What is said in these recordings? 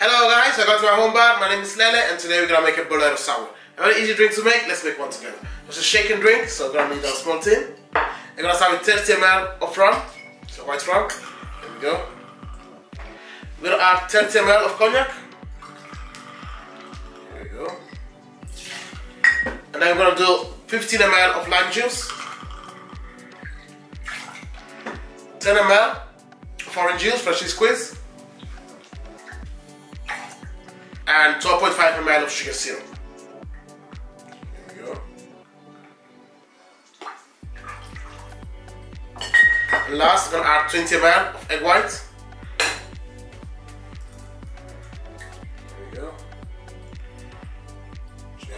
Hello guys, welcome to my home bar. My name is Lele and today we're gonna make a bolero sour. A very easy drink to make, let's make one together. It's a shaken drink, so we're gonna need a small tin. I'm gonna start with 30 ml of rum, so white rum. There we go. We're gonna add 30 ml of cognac. There we go. And then we're gonna do 15 ml of lime juice. 10 ml of orange juice, freshly squeezed. And 12.5 ml of sugar syrup. Last, I'm gonna add 20 ml of egg white. Here we go.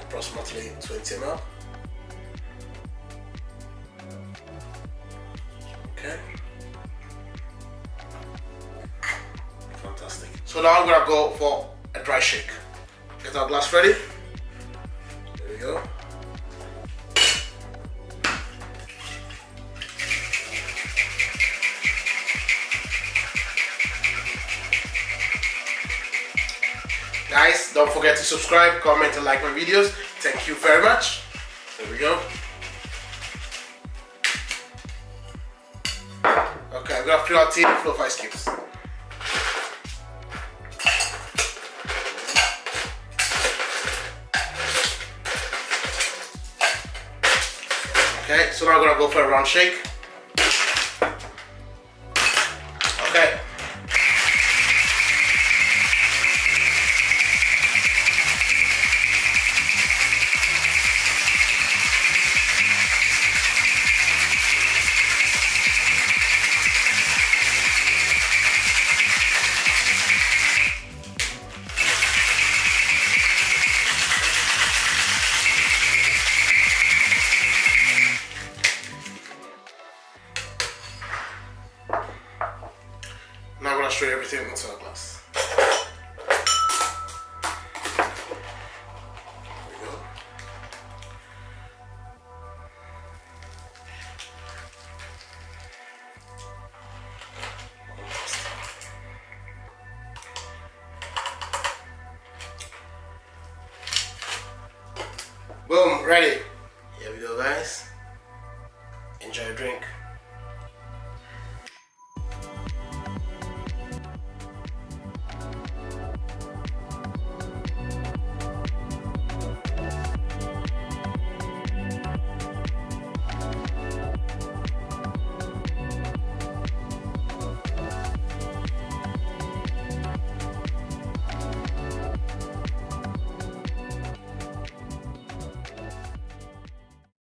Approximately 20 ml. Okay. Fantastic. So now I'm gonna go for a dry shake. Get our glass ready. There we go. Guys, don't forget to subscribe, comment, and like my videos. Thank you very much. There we go. Okay, I'm gonna fill our tea full of ice cubes. So now I'm gonna go for a round shake. Gonna everything into a glass. Boom, ready. Here we go guys. Enjoy your drink.